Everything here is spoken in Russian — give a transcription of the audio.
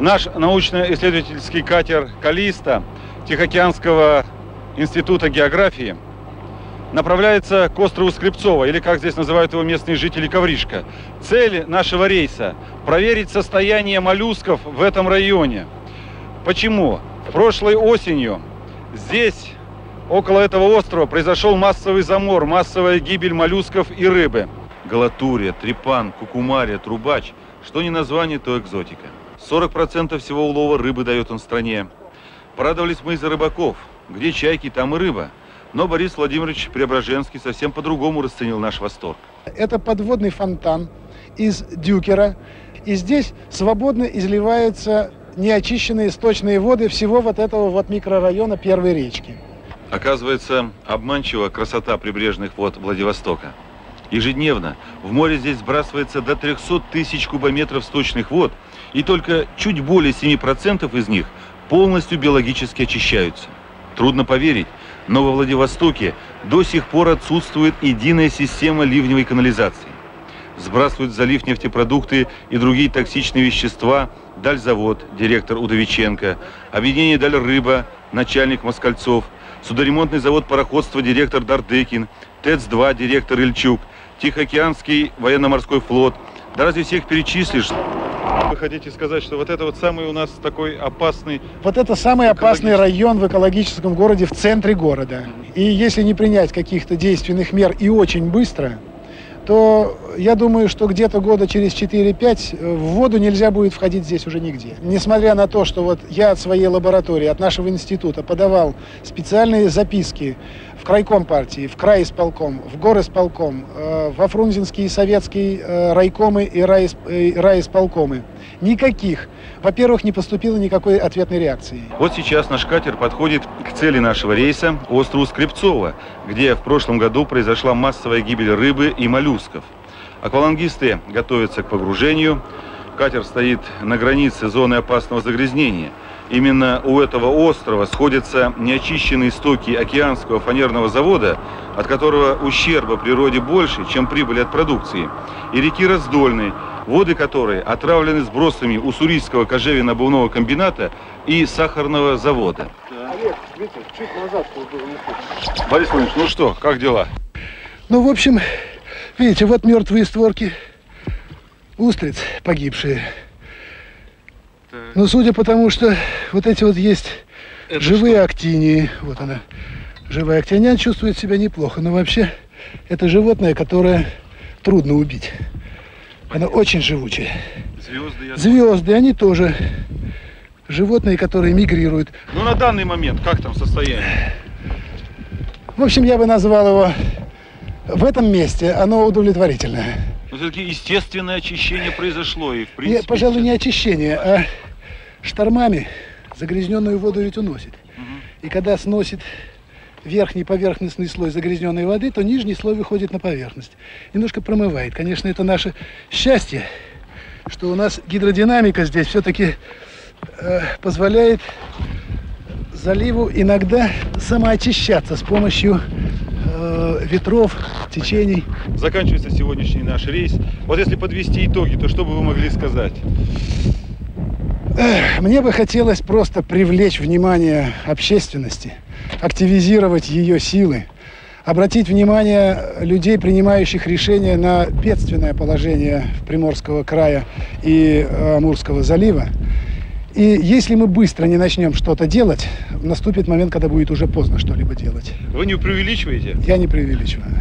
Наш научно-исследовательский катер «Калиста» Тихоокеанского института географии направляется к острову Скрипцово, или как здесь называют его местные жители Ковришка. Цель нашего рейса – проверить состояние моллюсков в этом районе. Почему? Прошлой осенью здесь, около этого острова, произошел массовый замор, массовая гибель моллюсков и рыбы. Галатурия, трепан, кукумария, трубач – что не название, то экзотика. 40% всего улова рыбы дает он стране. Порадовались мы из-за рыбаков. Где чайки, там и рыба. Но Борис Владимирович Преображенский совсем по-другому расценил наш восторг. Это подводный фонтан из дюкера. И здесь свободно изливаются неочищенные сточные воды всего вот этого вот микрорайона первой речки. Оказывается, обманчива красота прибрежных вод Владивостока. Ежедневно в море здесь сбрасывается до 300 тысяч кубометров сточных вод, и только чуть более 7% из них полностью биологически очищаются. Трудно поверить, но во Владивостоке до сих пор отсутствует единая система ливневой канализации. Сбрасывают в залив нефтепродукты и другие токсичные вещества Дальзавод, директор Удовиченко, объединение Даль Рыба, начальник Москальцов, судоремонтный завод пароходства, директор Дардекин, ТЭЦ-2, директор Ильчук, Тихоокеанский военно-морской флот. Да разве всех перечислишь? Вы хотите сказать, что вот это вот самый у нас такой опасный... Вот это самый опасный район в экологическом городе в центре города. И если не принять каких-то действенных мер и очень быстро, то я думаю, что где-то года через 4-5 в воду нельзя будет входить здесь уже нигде. Несмотря на то, что вот я от своей лаборатории, от нашего института подавал специальные записки в крайком партии, в край исполком, в гор исполком, э, во Фрунзенские советские э, райкомы и райисполкомы. Никаких. Во-первых, не поступило никакой ответной реакции. Вот сейчас наш катер подходит к цели нашего рейса, острову Скрипцово, где в прошлом году произошла массовая гибель рыбы и моллюсков. Аквалангисты готовятся к погружению. Катер стоит на границе зоны опасного загрязнения – Именно у этого острова сходятся неочищенные стоки океанского фанерного завода, от которого ущерба природе больше, чем прибыли от продукции, и реки Раздольной, воды которой отравлены сбросами уссурийского кожевенно-обувного комбината и сахарного завода. Олег, видите, чуть назад Борис Владимирович, ну что, как дела? Ну, в общем, видите, вот мертвые створки, устриц погибшие. Ну, судя по тому, что вот эти вот есть Это живые что? актинии, вот она, живая актиния, чувствует себя неплохо, но вообще это животное, которое трудно убить. Оно очень живучее. Звезды, я Звезды, они тоже животные, которые мигрируют. Ну, на данный момент, как там состояние? В общем, я бы назвал его в этом месте, оно удовлетворительное. Но все-таки естественное очищение произошло, и в принципе... Не, пожалуй, не очищение, а штормами загрязненную воду ведь уносит. И когда сносит верхний поверхностный слой загрязненной воды, то нижний слой выходит на поверхность. Немножко промывает. Конечно, это наше счастье, что у нас гидродинамика здесь все-таки э, позволяет заливу иногда самоочищаться с помощью э, ветров, течений. Заканчивается сегодняшний наш рейс. Вот если подвести итоги, то что бы вы могли сказать? Мне бы хотелось просто привлечь внимание общественности, активизировать ее силы, обратить внимание людей, принимающих решения на бедственное положение Приморского края и э, Амурского залива. И если мы быстро не начнем что-то делать, наступит момент, когда будет уже поздно что-либо делать. Вы не преувеличиваете? Я не преувеличиваю.